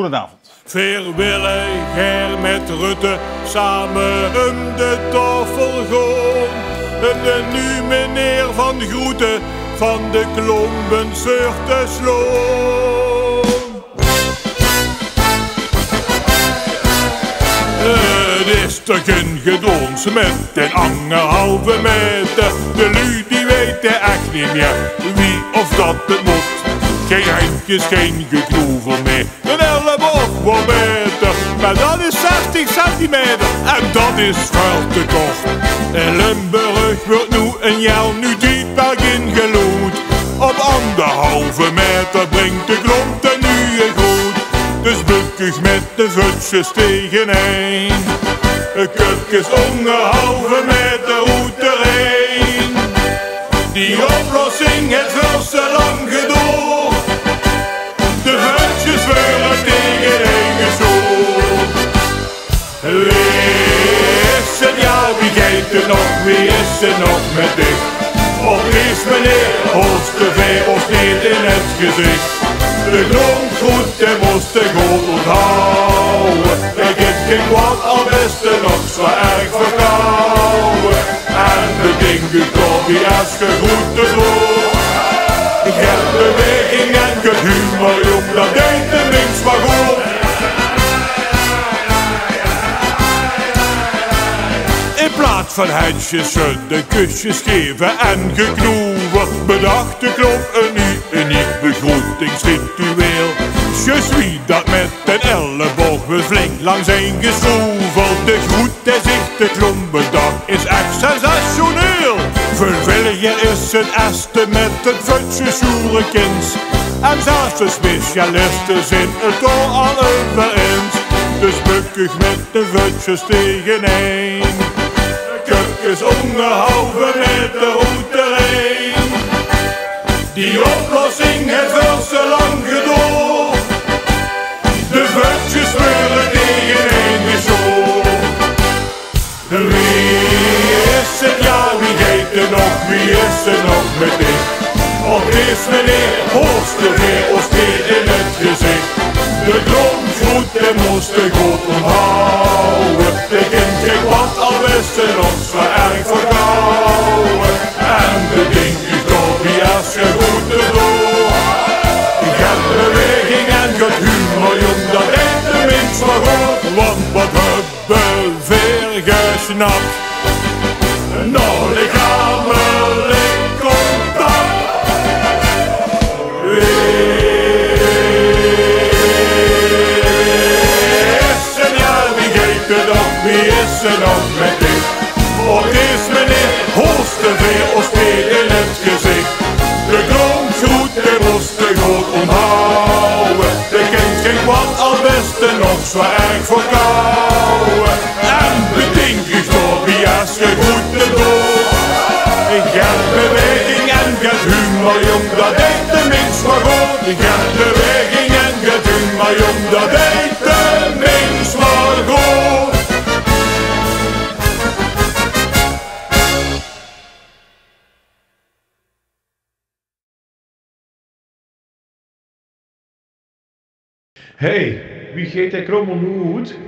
Goedenavond. Verwilliger met Rutte samen om de tafel. En de nu meneer van Groeten van de klompen zeur te slaan. Het is toch een gedons met een anderhalve meter. De lui die weten echt niet meer wie of dat het moet. Geen handjes, geen geknoevel meer. Maar dat is 60 centimeter en dat is veel te kort. In Limburg wordt nu een jaar nu dieper ingelood. Op anderhalve meter brengt de grond nu een goed. Dus bukkig met de voetjes tegeneen. Een kutjes anderhalve meter hoed erheen. Die oplossing heeft er nog met dich? Of is meneer Oostervee ons niet in het gezicht? De grond goed, de moest de goed onthouden. Ik heb geen kwaad, al best er nog zo erg verkouden. En beding u toch die als ge goed te doen. Ik heb beweging en het humor, jong, dat deed van handjes de kusjes geven en geknoeven, bedacht de klomp een nu uniek begroetingsritueel. Je suis dat met een elleboog we flink langs een geschroevel. De groet der zich de klompendag is echt sensationeel. Verwilliger is een eerste met het futje soerenkins. En zelfs de specialisten zijn het al al over eens. Dus bukkig met de futjes tegeneen. Kukjes onderhalve met de hoed erheen. Die oplossing heeft veel te lang gedoe. De vuiltjes willen tegen een gezoek. Wie is ja, wie geeft er nog, wie is er nog met dit? Of is meneer Oosterveer ons het humor, jong, dat deed de minst. Want wat hebben gesnapt. Nou, lichamelijk contact. Wie is er ja, wie geeft is nog met dit? Of is meneer ons weer in het al best en nog zo erg verkouden. En bedink je door wie als je goed te doen. Ik heb beweging en het humor, jong, dat deed de minst maar goed. Ik heb beweging en het humor, jong, dat deed de minst maar goed. Hey, wie geeft hij krommel nu goed?